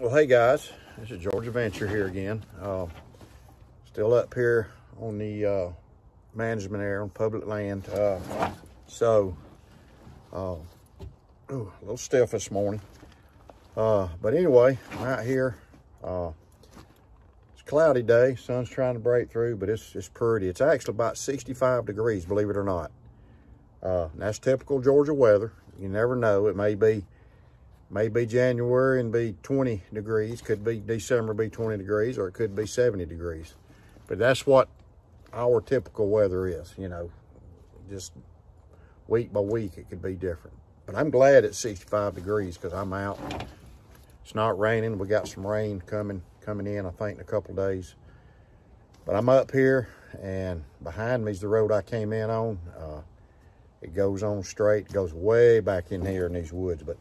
Well, hey guys, this is Georgia Adventurer here again. Uh, still up here on the uh, management area on public land. Uh, so, uh, ooh, a little stiff this morning. Uh, but anyway, I'm out here. Uh, it's cloudy day. Sun's trying to break through, but it's, it's pretty. It's actually about 65 degrees, believe it or not. That's typical Georgia weather. You never know. It may be Maybe January and be 20 degrees. Could be December be 20 degrees or it could be 70 degrees. But that's what our typical weather is, you know. Just week by week it could be different. But I'm glad it's 65 degrees because I'm out. It's not raining. We got some rain coming coming in, I think, in a couple days. But I'm up here and behind me is the road I came in on. Uh, it goes on straight, goes way back in here in these woods. But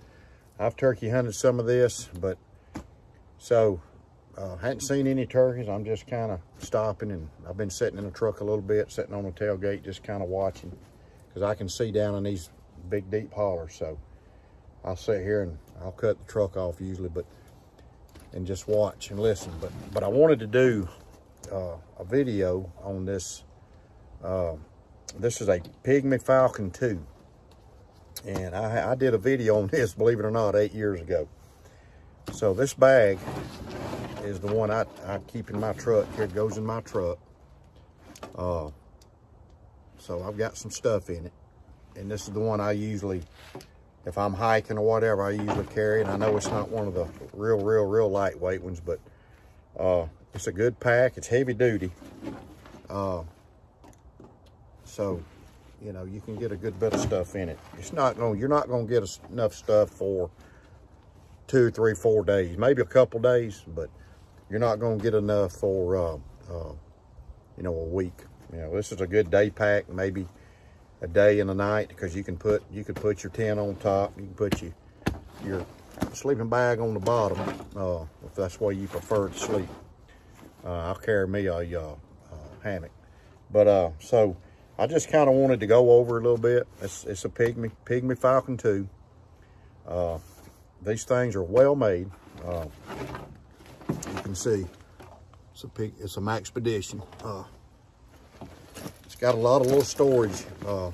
I've turkey hunted some of this, but so uh, hadn't seen any turkeys. I'm just kind of stopping and I've been sitting in the truck a little bit, sitting on the tailgate, just kind of watching because I can see down in these big deep hollers. So I'll sit here and I'll cut the truck off usually, but and just watch and listen. But but I wanted to do uh, a video on this. Uh, this is a Pygmy Falcon 2. And I, I did a video on this, believe it or not, eight years ago. So this bag is the one I, I keep in my truck. Here it goes in my truck. Uh, so I've got some stuff in it. And this is the one I usually, if I'm hiking or whatever, I usually carry. And I know it's not one of the real, real, real lightweight ones, but uh, it's a good pack. It's heavy duty. Uh, so you know, you can get a good bit of stuff in it. It's not going, you're not going to get enough stuff for two, three, four days, maybe a couple days, but you're not going to get enough for, uh, uh, you know, a week. You know, this is a good day pack, maybe a day and a night because you can put, you can put your tent on top. You can put your, your sleeping bag on the bottom uh, if that's the way you prefer to sleep. Uh, I'll carry me a uh, uh, hammock. But uh, so I just kind of wanted to go over a little bit. It's, it's a Pygmy, Pygmy Falcon 2. Uh, these things are well made. Uh, you can see it's a pig, it's a Maxpedition. Uh, it's got a lot of little storage uh,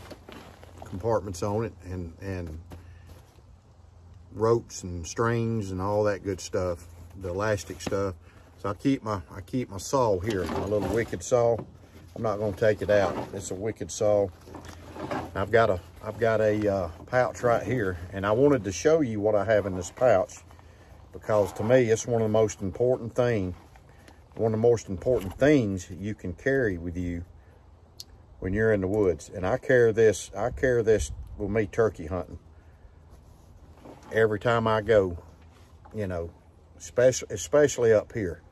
compartments on it and, and ropes and strings and all that good stuff, the elastic stuff. So I keep my I keep my saw here, my little wicked saw. I'm not going to take it out. It's a wicked saw. I've got a I've got a uh, pouch right here, and I wanted to show you what I have in this pouch because to me it's one of the most important thing, one of the most important things you can carry with you when you're in the woods. And I carry this I carry this with me turkey hunting every time I go. You know, especially especially up here.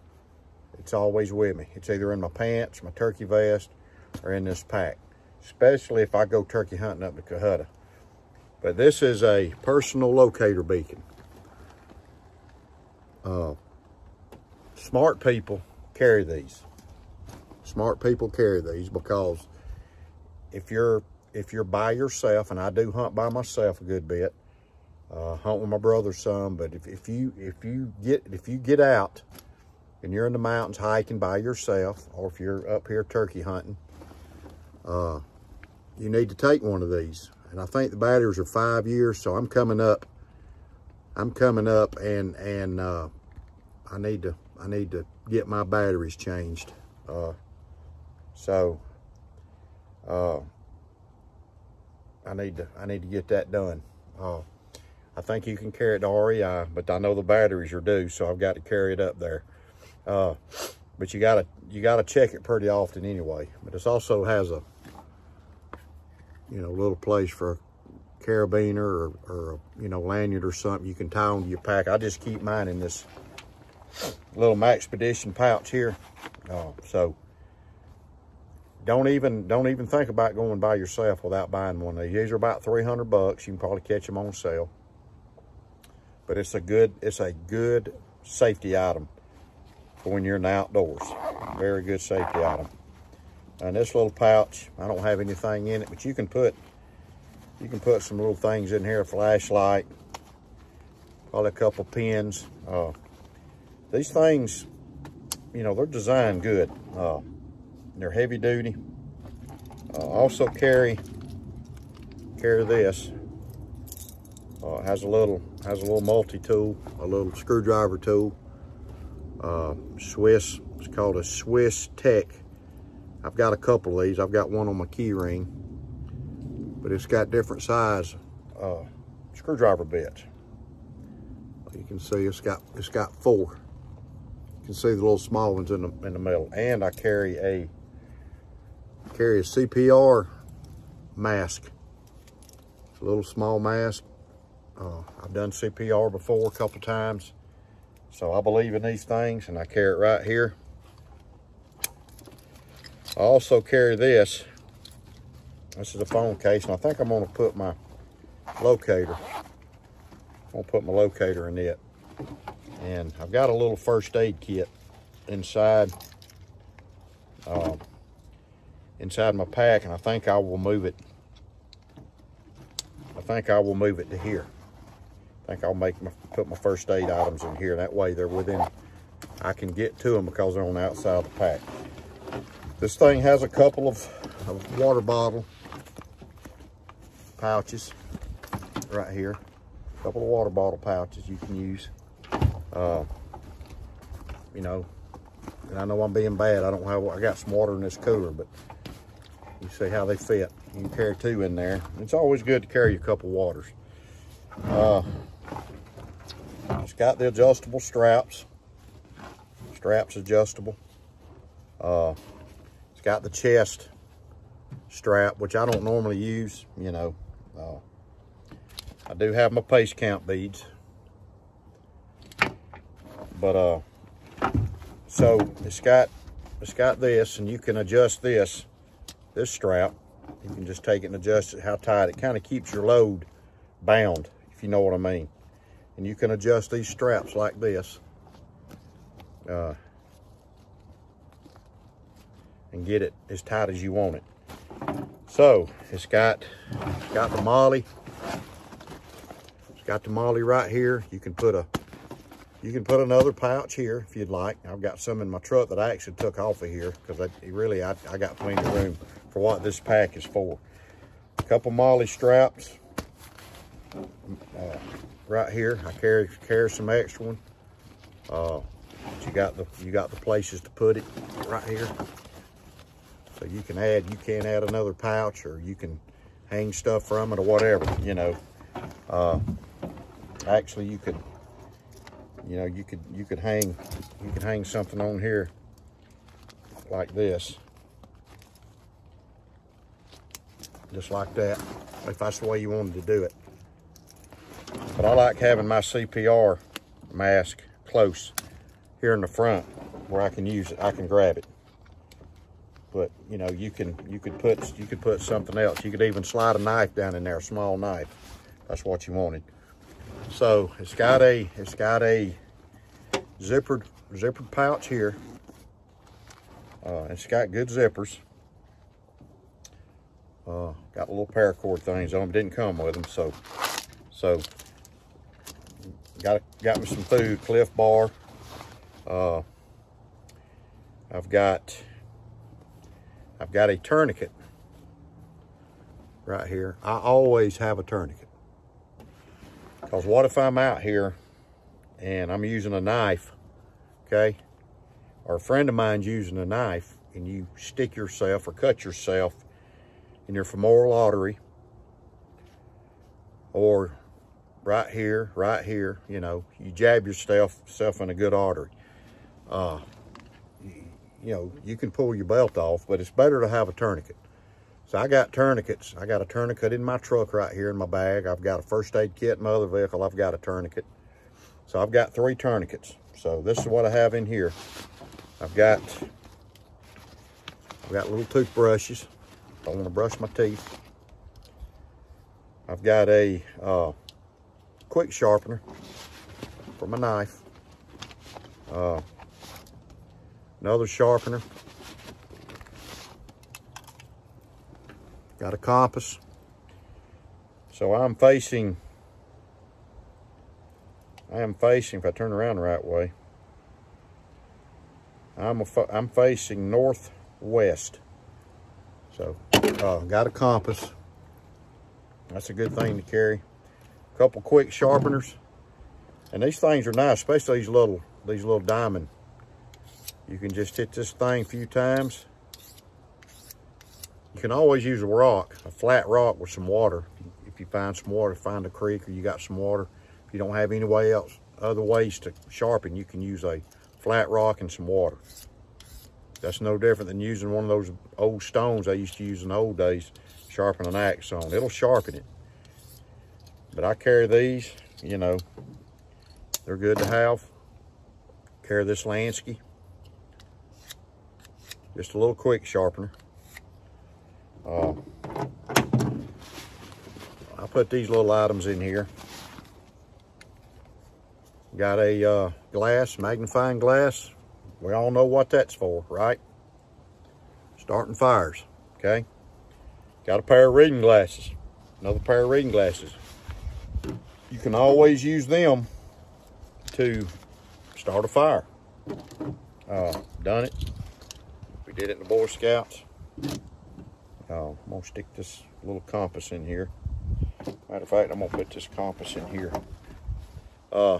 It's always with me. It's either in my pants, my turkey vest, or in this pack, especially if I go turkey hunting up to Cohutta. But this is a personal locator beacon. Uh, smart people carry these. Smart people carry these because if you're if you're by yourself, and I do hunt by myself a good bit, uh, hunt with my brother some, but if, if you if you get if you get out and you're in the mountains hiking by yourself, or if you're up here turkey hunting, uh, you need to take one of these. And I think the batteries are five years, so I'm coming up. I'm coming up, and and uh, I need to I need to get my batteries changed. Uh, so uh, I need to I need to get that done. Uh, I think you can carry it to REI, but I know the batteries are due, so I've got to carry it up there. Uh, but you gotta you gotta check it pretty often anyway. But this also has a you know little place for a carabiner or, or a, you know lanyard or something you can tie onto your pack. I just keep mine in this little Maxpedition pouch here. Uh, so don't even don't even think about going by yourself without buying one of these. These are about 300 bucks. You can probably catch them on sale. But it's a good it's a good safety item for when you're in the outdoors. Very good safety item. And this little pouch, I don't have anything in it, but you can put you can put some little things in here, a flashlight, probably a couple pins. Uh, these things, you know, they're designed good. Uh, they're heavy duty. Uh, also carry carry this. Uh, has a little has a little multi tool, a little screwdriver tool. Uh, Swiss. It's called a Swiss Tech. I've got a couple of these. I've got one on my key ring, but it's got different size uh, screwdriver bits. You can see it's got it's got four. You can see the little small ones in the in the middle, and I carry a carry a CPR mask. It's a little small mask. Uh, I've done CPR before a couple times, so I believe in these things, and I carry it right here. I also carry this. This is a phone case, and I think I'm gonna put my locator. I'm gonna put my locator in it. And I've got a little first aid kit inside um, inside my pack, and I think I will move it. I think I will move it to here. Think I'll make my put my first aid items in here. That way they're within, I can get to them because they're on the outside of the pack. This thing has a couple of, of water bottle pouches right here. A couple of water bottle pouches you can use. Uh, you know, and I know I'm being bad. I don't have, I got some water in this cooler, but you see how they fit. You can carry two in there. It's always good to carry a couple waters. Uh, got the adjustable straps. Straps adjustable. Uh, it's got the chest strap, which I don't normally use, you know. Uh, I do have my pace count beads. But uh so it's got it's got this and you can adjust this this strap. You can just take it and adjust it how tight. It kind of keeps your load bound, if you know what I mean. And you can adjust these straps like this. Uh, and get it as tight as you want it. So it's got it's got the MOLLE. It's got the MOLLE right here. You can put a you can put another pouch here if you'd like. I've got some in my truck that I actually took off of here because I really I, I got plenty of room for what this pack is for. A couple MOLLE straps uh, right here. I carry carry some extra one. Uh, you got the you got the places to put it right here. So you can add you can add another pouch or you can hang stuff from it or whatever. You know. Uh, actually, you could you know you could you could hang you could hang something on here like this just like that if that's the way you wanted to do it but I like having my CPR mask close here in the front where I can use it I can grab it but you know you can you could put you could put something else you could even slide a knife down in there a small knife that's what you wanted so it's got a it's got a zippered zippered pouch here. Uh, it's got good zippers. Uh, got little paracord things on them. Didn't come with them, so so got got me some food, Clif Bar. Uh, I've got I've got a tourniquet right here. I always have a tourniquet. Because what if I'm out here and I'm using a knife, okay? Or a friend of mine's using a knife and you stick yourself or cut yourself in your femoral artery or right here, right here, you know, you jab yourself self in a good artery. Uh, you, know, you can pull your belt off, but it's better to have a tourniquet. So I got tourniquets. I got a tourniquet in my truck right here in my bag. I've got a first aid kit in my other vehicle. I've got a tourniquet. So I've got three tourniquets. So this is what I have in here. I've got, I've got little toothbrushes. I want to brush my teeth. I've got a uh, quick sharpener for my knife. Uh, another sharpener Got a compass. So I'm facing, I am facing, if I turn around the right way, I'm, a, I'm facing northwest. So, uh, got a compass. That's a good thing to carry. Couple quick sharpeners. And these things are nice, especially these little, these little diamond. You can just hit this thing a few times. You can always use a rock, a flat rock with some water. If you find some water, find a creek or you got some water. If you don't have any way else, other ways to sharpen, you can use a flat rock and some water. That's no different than using one of those old stones I used to use in the old days, sharpen an axe on. It'll sharpen it. But I carry these, you know, they're good to have. Carry this Lansky. Just a little quick sharpener. Uh, I put these little items in here. Got a uh, glass, magnifying glass. We all know what that's for, right? Starting fires, okay? Got a pair of reading glasses. Another pair of reading glasses. You can always use them to start a fire. Uh, done it. We did it in the Boy Scouts. Uh, I'm gonna stick this little compass in here. Matter of fact, I'm gonna put this compass in here. Uh,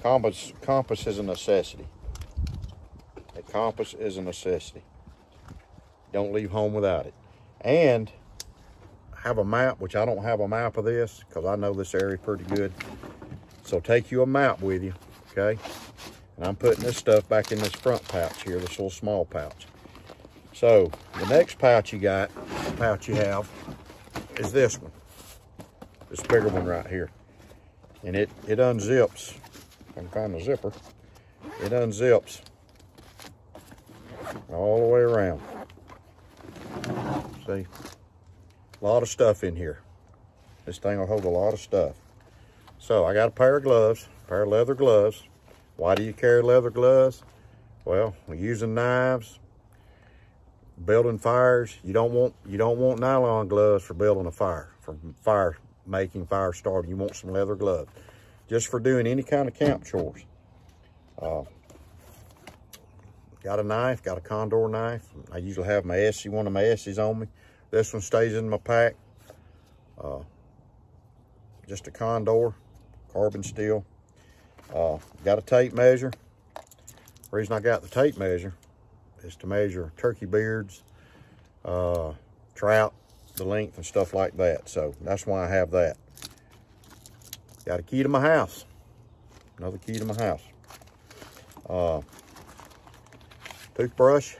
compass, compass is a necessity. A compass is a necessity. Don't leave home without it. And have a map, which I don't have a map of this because I know this area pretty good. So take you a map with you, okay? And I'm putting this stuff back in this front pouch here, this little small pouch. So the next pouch you got, pouch you have, is this one. This bigger one right here. And it, it unzips. I can find the zipper. It unzips all the way around. See? A lot of stuff in here. This thing will hold a lot of stuff. So I got a pair of gloves, pair of leather gloves. Why do you carry leather gloves? Well, using knives, building fires. You don't want you don't want nylon gloves for building a fire, for fire making, fire starting. You want some leather gloves, just for doing any kind of camp chores. Uh, got a knife, got a Condor knife. I usually have my ESEE, one of my ESEEs on me. This one stays in my pack. Uh, just a Condor, carbon steel. Uh, got a tape measure. Reason I got the tape measure is to measure turkey beards, uh, trout, the length and stuff like that. So that's why I have that. Got a key to my house. Another key to my house. Uh, toothbrush.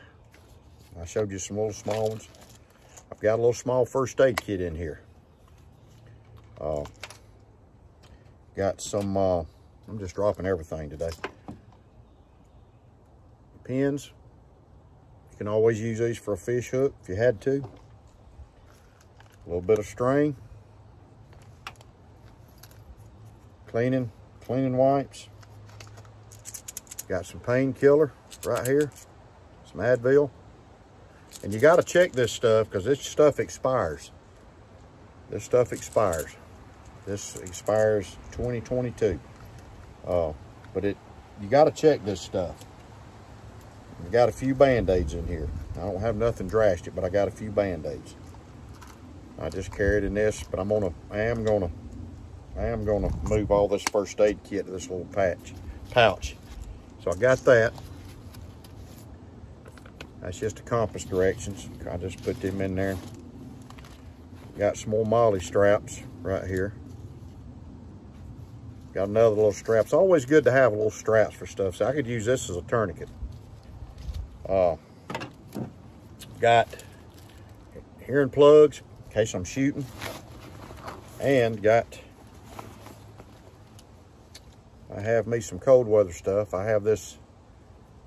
I showed you some little small ones. I've got a little small first aid kit in here. Uh, got some, uh, I'm just dropping everything today. Pins. You can always use these for a fish hook if you had to. A little bit of string. Cleaning, cleaning wipes. Got some painkiller right here. Some Advil. And you got to check this stuff because this stuff expires. This stuff expires. This expires 2022. Uh, but it, you got to check this stuff. I got a few band-aids in here. I don't have nothing drastic, but I got a few band-aids. I just carried in this, but I'm gonna, I am gonna, I am gonna move all this first aid kit to this little patch, pouch. So I got that. That's just the compass directions. I just put them in there. Got some more MOLLE straps right here. Got another little strap. It's always good to have a little straps for stuff. So I could use this as a tourniquet. Uh, got hearing plugs in case I'm shooting. And got, I have me some cold weather stuff. I have this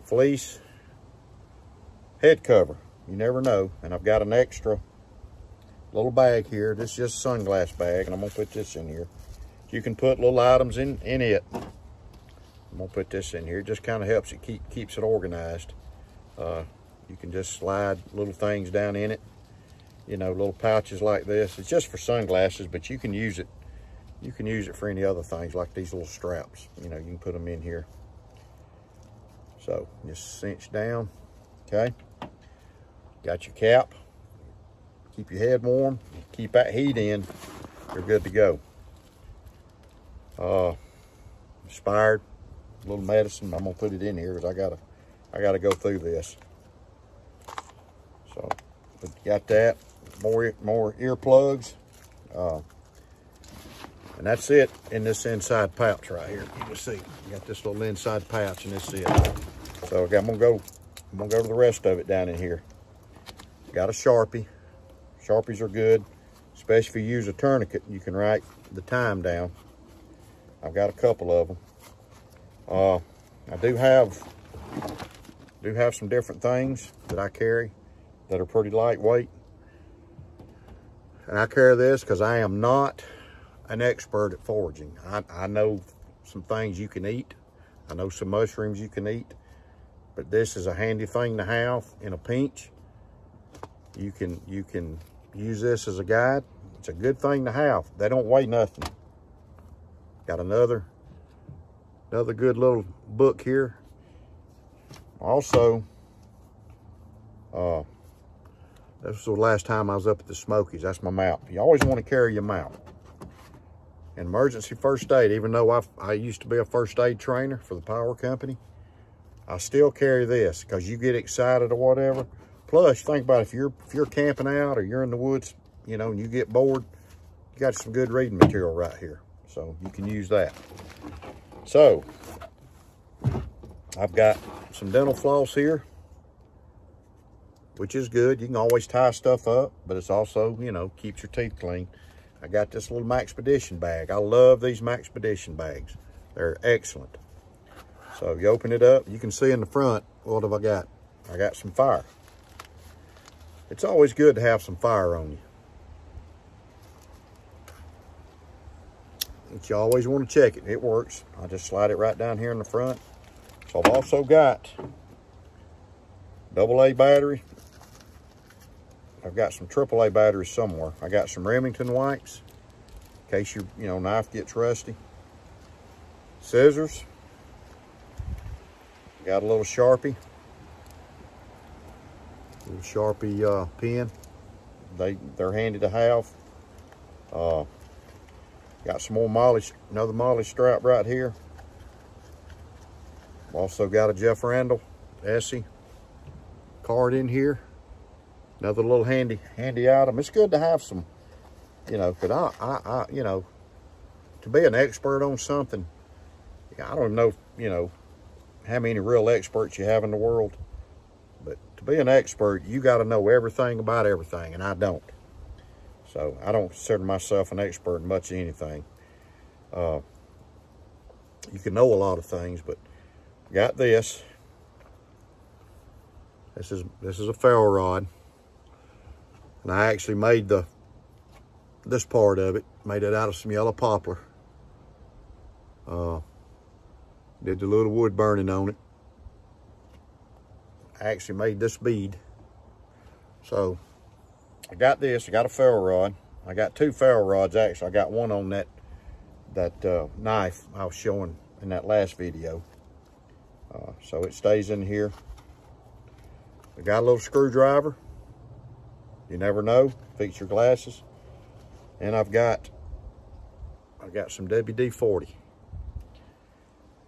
fleece head cover. You never know. And I've got an extra little bag here. This is just a sunglass bag, and I'm gonna put this in here. You can put little items in, in it. I'm gonna put this in here. It just kind of helps it keep keeps it organized. Uh, you can just slide little things down in it. You know, little pouches like this. It's just for sunglasses, but you can use it. You can use it for any other things like these little straps. You know, you can put them in here. So just cinch down, okay? Got your cap. Keep your head warm. Keep that heat in. You're good to go. Uh. A little medicine. I'm gonna put it in here because I gotta, I gotta go through this. So, got that. More, more earplugs. Uh, and that's it in this inside pouch right here. You can see, you got this little inside pouch and this is it. So I'm gonna go, I'm gonna go to the rest of it down in here. Got a Sharpie. Sharpies are good, especially if you use a tourniquet, you can write the time down. I've got a couple of them. Uh, I do have, do have some different things that I carry that are pretty lightweight. And I carry this because I am not an expert at foraging. I, I know some things you can eat. I know some mushrooms you can eat. But this is a handy thing to have in a pinch. You can, you can use this as a guide. It's a good thing to have. They don't weigh nothing. Got another, another good little book here. Also, uh, this was the last time I was up at the Smokies. That's my map. You always want to carry your map. An emergency first aid, even though I, I used to be a first aid trainer for the power company, I still carry this because you get excited or whatever. Plus, think about if you're if you're camping out or you're in the woods, you know, and you get bored, you got some good reading material right here. So you can use that. So I've got some dental floss here, which is good. You can always tie stuff up, but it's also, you know, keeps your teeth clean. I got this little Maxpedition bag. I love these Maxpedition bags. They're excellent. So you open it up, you can see in the front, what have I got? I got some fire. It's always good to have some fire on you. But you always want to check it. It works. I just slide it right down here in the front. So I've also got double A battery. I've got some triple A batteries somewhere. I got some Remington wipes in case your you know knife gets rusty. Scissors. Got a little Sharpie. Little Sharpie uh, pen. They, they're handy to have. Uh, got some more MOLLE, another MOLLE strap right here. Also got a Jeff Randall ESEE card in here. Another little handy, handy item. It's good to have some, you know, cause I, I, I you know, to be an expert on something, I don't know, you know, how many real experts you have in the world. To be an expert, you got to know everything about everything, and I don't. So I don't consider myself an expert in much anything. Uh, you can know a lot of things, but got this. This is this is a ferro rod, and I actually made the this part of it, made it out of some yellow poplar. Uh, did the little wood burning on it. Actually made this bead. So I got this, I got a ferro rod. I got two ferro rods actually. I got one on that that uh, knife I was showing in that last video. Uh, so it stays in here. I got a little screwdriver. You never know, fix your glasses. And I've got, I've got some WD-40.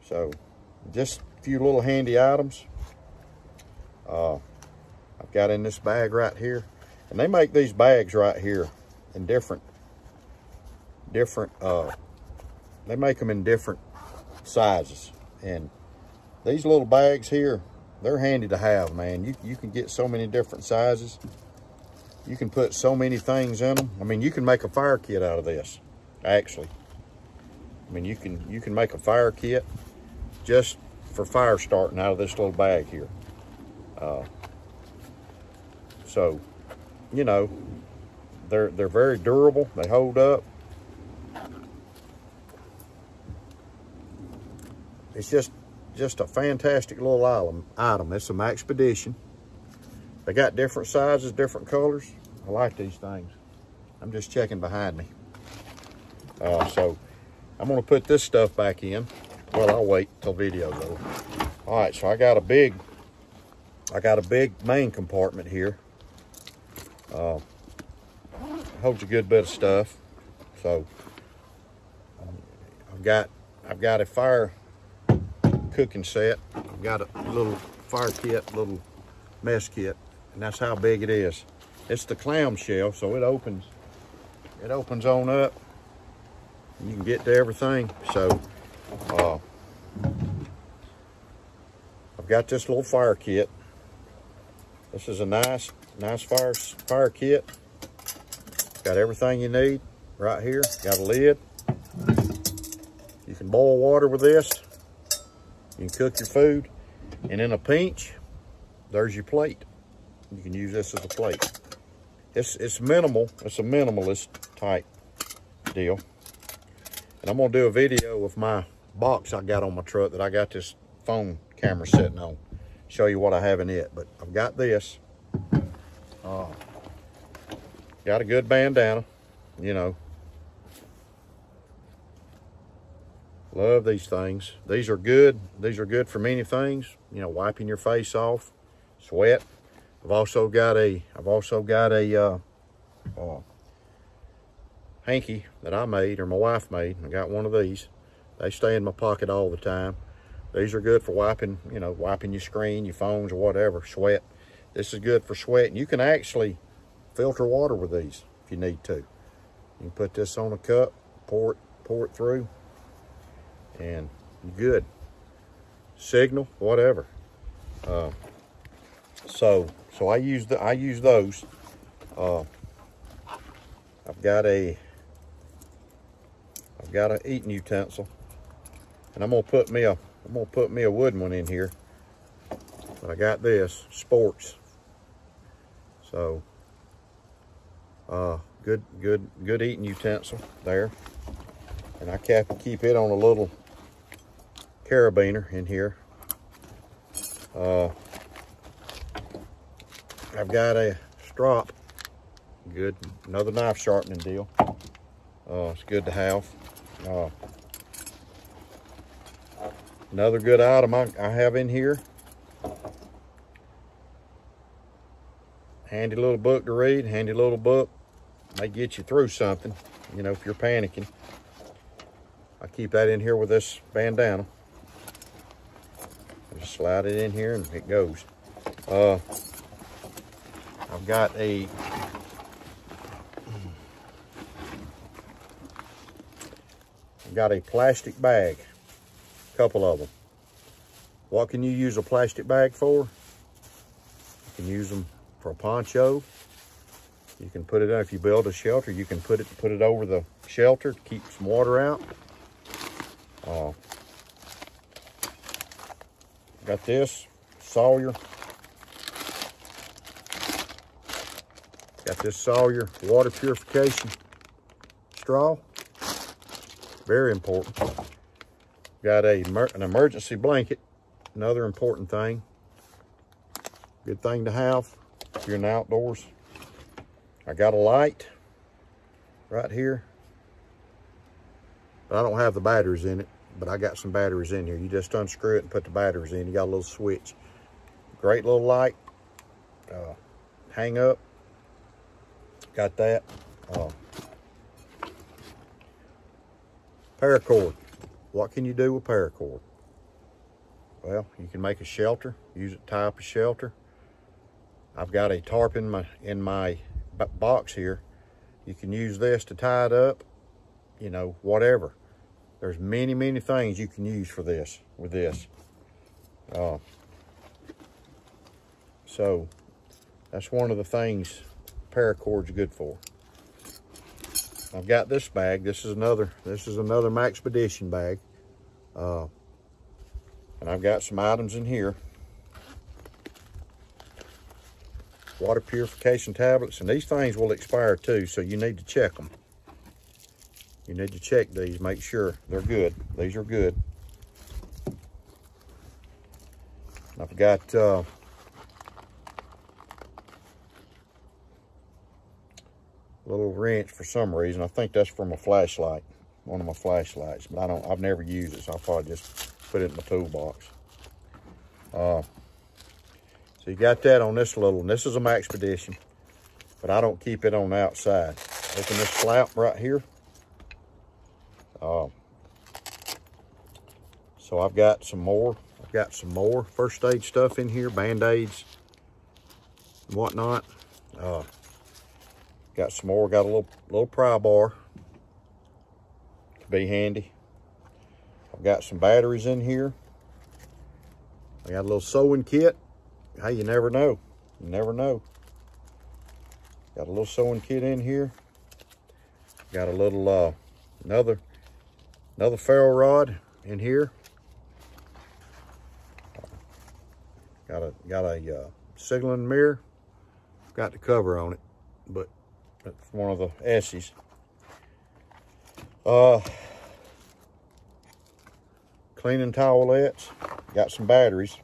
So just a few little handy items. Uh, I've got in this bag right here. And they make these bags right here in different, different, uh, they make them in different sizes. And these little bags here, they're handy to have, man. You, you can get so many different sizes. You can put so many things in them. I mean, you can make a fire kit out of this, actually. I mean, you can you can make a fire kit just for fire starting out of this little bag here. Uh, so, you know, they're they're very durable. They hold up. It's just just a fantastic little item. item. It's a Maxpedition. They got different sizes, different colors. I like these things. I'm just checking behind me. Uh, so I'm gonna put this stuff back in. Well, I'll wait till video's over. All right, so I got a big, I got a big main compartment here. Uh, holds a good bit of stuff. So I've got, I've got a fire cooking set. I've got a little fire kit, little mess kit, and that's how big it is. It's the clamshell, so it opens, it opens on up. And You can get to everything. So uh, I've got this little fire kit. This is a nice, nice fire, fire kit. Got everything you need right here. Got a lid. You can boil water with this. You can cook your food. And in a pinch, there's your plate. You can use this as a plate. It's, it's minimal. It's a minimalist type deal. And I'm gonna do a video of my box I got on my truck that I got this phone camera sitting on. Show you what I have in it. But I've got this. Uh, got a good bandana, you know. Love these things. These are good. These are good for many things. You know, wiping your face off, sweat. I've also got a, I've also got a uh, uh, hanky that I made or my wife made. I got one of these. They stay in my pocket all the time. These are good for wiping, you know, wiping your screen, your phones or whatever, sweat. This is good for sweat. And you can actually filter water with these if you need to. You can put this on a cup, pour it, pour it through, and you're good. Signal, whatever. Uh, so, so I use the I use those. Uh, I've got a I've got an eating utensil, and I'm gonna put me a I'm gonna put me a wooden one in here. But I got this sports. So, uh, good good good eating utensil there, and I keep keep it on a little carabiner in here. Uh, I've got a strop. Good, another knife sharpening deal. Uh, it's good to have. Uh, another good item I, I have in here. Handy little book to read, handy little book. May get you through something, you know, if you're panicking. I keep that in here with this bandana. Just slide it in here and it goes. Uh, I've got a got a plastic bag, couple of them. What can you use a plastic bag for? You can use them for a poncho. You can put it on, if you build a shelter, you can put it put it over the shelter to keep some water out. Uh, got this, Sawyer. Got this Sawyer water purification straw. Very important. Got a an emergency blanket. Another important thing. Good thing to have if you're in the outdoors. I got a light right here. But I don't have the batteries in it, but I got some batteries in here. You just unscrew it and put the batteries in. You got a little switch. Great little light. Uh, hang up. Got that. Uh, paracord. What can you do with paracord? Well, you can make a shelter. Use it to tie up a shelter. I've got a tarp in my in my box here. You can use this to tie it up. You know, whatever. There's many, many things you can use for this, with this. Uh, so, that's one of the things paracord's good for. I've got this bag. This is another, this is another Maxpedition bag. Uh, and I've got some items in here. Water purification tablets. And these things will expire too, so you need to check them. You need to check these, make sure they're good. These are good. I've got uh, little wrench for some reason. I think that's from a flashlight, one of my flashlights, but I don't, I've never used it, so I'll probably just put it in my toolbox. Uh, so you got that on this little, this is a Maxpedition, but I don't keep it on the outside. Open this flap right here. Uh, so I've got some more. I've got some more first aid stuff in here, band-aids and whatnot. Uh, got some more. Got a little little pry bar to be handy. I've got some batteries in here. I got a little sewing kit. Hey, you never know. You never know. Got a little sewing kit in here. Got a little uh, another another ferro rod in here. Got a got a uh, signaling mirror. Got the cover on it, but that's one of the ESEEs. Uh, cleaning towelettes. Got some batteries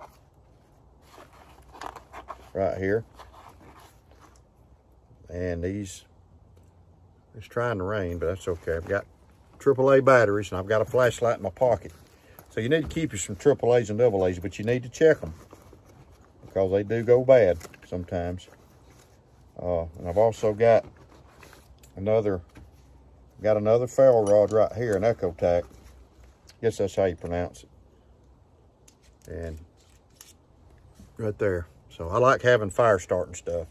right here. And these, it's trying to rain, but that's okay. I've got AAA batteries and I've got a flashlight in my pocket. So you need to keep you some AAAs and AA's, but you need to check them because they do go bad sometimes. Uh, and I've also got another, got another ferro rod right here, an Echo-Tac. Guess that's how you pronounce it. And right there. So I like having fire starting stuff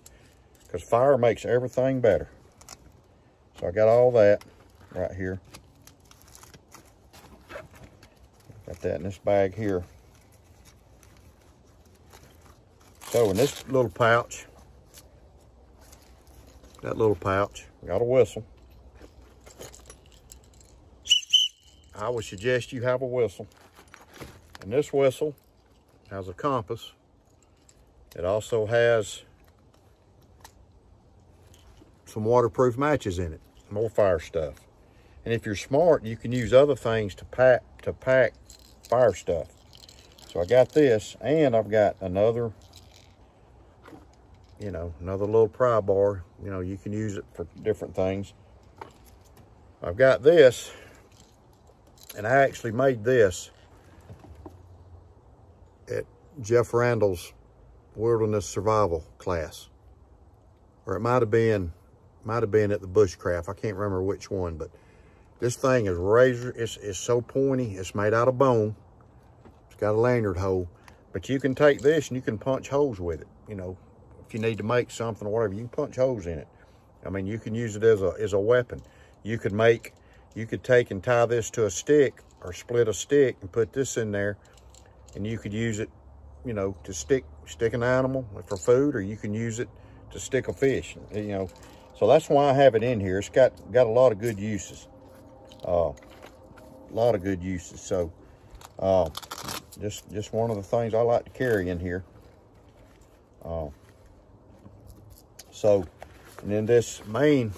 because fire makes everything better. So I got all that right here. Got that in this bag here. So in this little pouch, that little pouch, got a whistle. I would suggest you have a whistle. And this whistle has a compass. It also has some waterproof matches in it, more fire stuff. And if you're smart, you can use other things to pack to pack fire stuff. So I got this, and I've got another, you know, another little pry bar. You know, you can use it for different things. I've got this, and I actually made this at Jeff Randall's Wilderness Survival class. Or it might have been, might have been at the Bushcraft. I can't remember which one, but this thing is razor, it's, it's so pointy. It's made out of bone. It's got a lanyard hole. But you can take this and you can punch holes with it. You know, if you need to make something or whatever, you can punch holes in it. I mean, you can use it as a, as a weapon. You could make you could take and tie this to a stick or split a stick and put this in there and you could use it, you know, to stick stick an animal for food or you can use it to stick a fish, you know. So that's why I have it in here. It's got, got a lot of good uses. Uh, a lot of good uses. So uh, just, just one of the things I like to carry in here. Uh, so, and then this main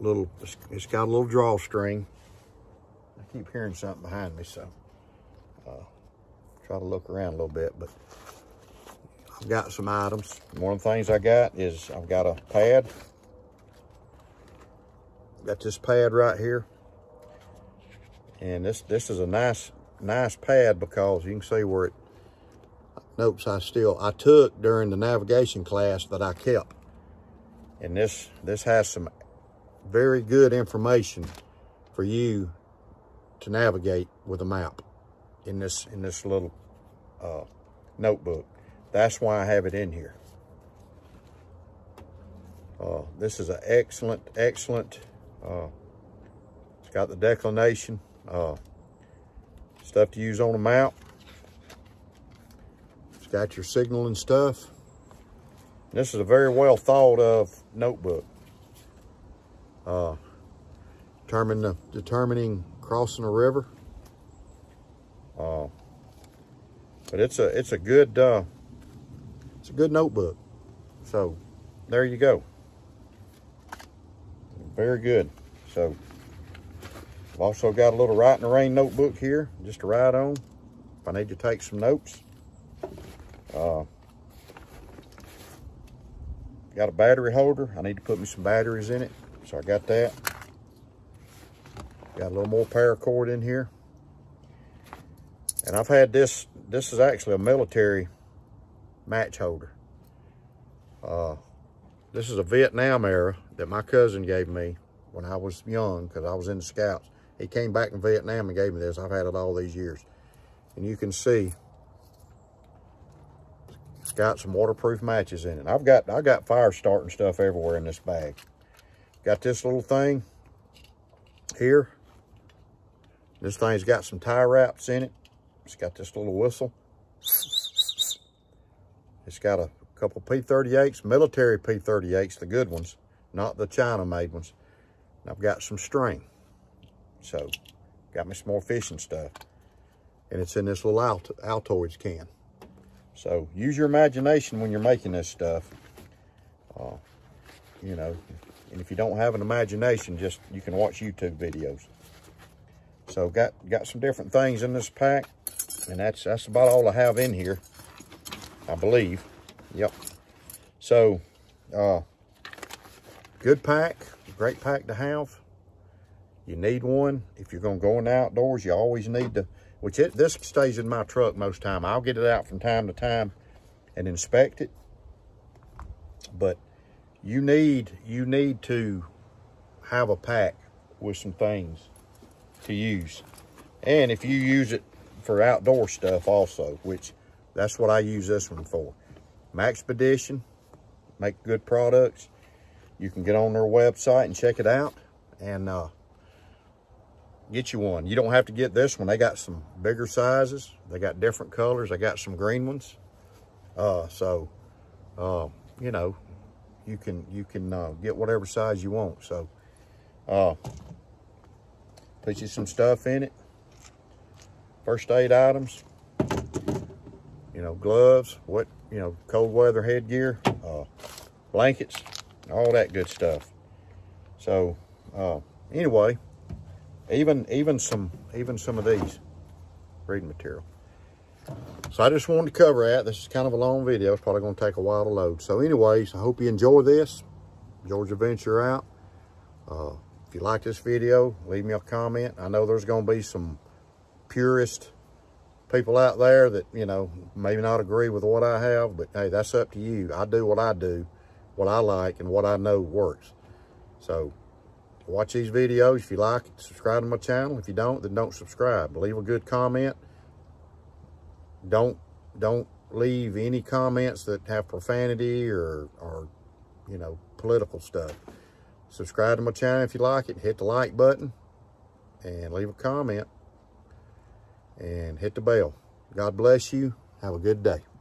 little, it's, got a little drawstring. I keep hearing something behind me, so uh, try to look around a little bit, but I've got some items. One of the things I got is I've got a pad. Got this pad right here. And this this is a nice nice pad because you can see where it notes I still I took during the navigation class that I kept. And this this has some very good information for you to navigate with a map in this in this little uh, notebook. That's why I have it in here. Uh, this is an excellent, excellent, uh, it's got the declination, uh, stuff to use on a map. It's got your signaling stuff. This is a very well thought of notebook. Uh, determine the, determining crossing a river. Uh, but it's a it's a good uh, it's a good notebook. So there you go. Very good. So I've also got a little write in the rain notebook here just to write on if I need to take some notes. Uh, got a battery holder. I need to put me some batteries in it. So I got that. Got a little more paracord in here. And I've had this, this is actually a military match holder. Uh, this is a Vietnam era that my cousin gave me when I was young because I was in the scouts. He came back from Vietnam and gave me this. I've had it all these years. And you can see got some waterproof matches in it. I've got I got fire starting stuff everywhere in this bag. Got this little thing here. This thing's got some tie wraps in it. It's got this little whistle. It's got a couple P-38s, military P-38s, the good ones, not the China-made ones. And I've got some string. So, got me some more fishing stuff. And it's in this little Alt Altoids can. So, use your imagination when you're making this stuff. Uh, you know, and if you don't have an imagination, just you can watch YouTube videos. So, got got some different things in this pack. And that's, that's about all I have in here, I believe. Yep. So, uh, good pack, great pack to have. You need one. If you're going to go in the outdoors, you always need to, which it, this stays in my truck most time. I'll get it out from time to time and inspect it. But you need, you need to have a pack with some things to use. And if you use it for outdoor stuff also, which that's what I use this one for. Maxpedition, make good products. You can get on their website and check it out and uh, get you one. You don't have to get this one. They got some bigger sizes. They got different colors. They got some green ones. Uh, so, uh, you know, you can you can uh, get whatever size you want. So, uh, put you some stuff in it. First aid items, you know, gloves, what, you know, cold weather headgear, uh, blankets, all that good stuff. So, uh, anyway, even, even some, even some of these reading material. So I just wanted to cover that. This is kind of a long video. It's probably going to take a while to load. So anyways, I hope you enjoy this. Georgia Adventurer out. Uh, if you like this video, leave me a comment. I know there's going to be some purist people out there that, you know, maybe not agree with what I have, but hey, that's up to you. I do what I do, what I like, and what I know works. So watch these videos. If you like it, subscribe to my channel. If you don't, then don't subscribe. Leave a good comment. Don't, don't leave any comments that have profanity or, or, you know, political stuff. Subscribe to my channel if you like it. Hit the like button and leave a comment and hit the bell. God bless you. Have a good day.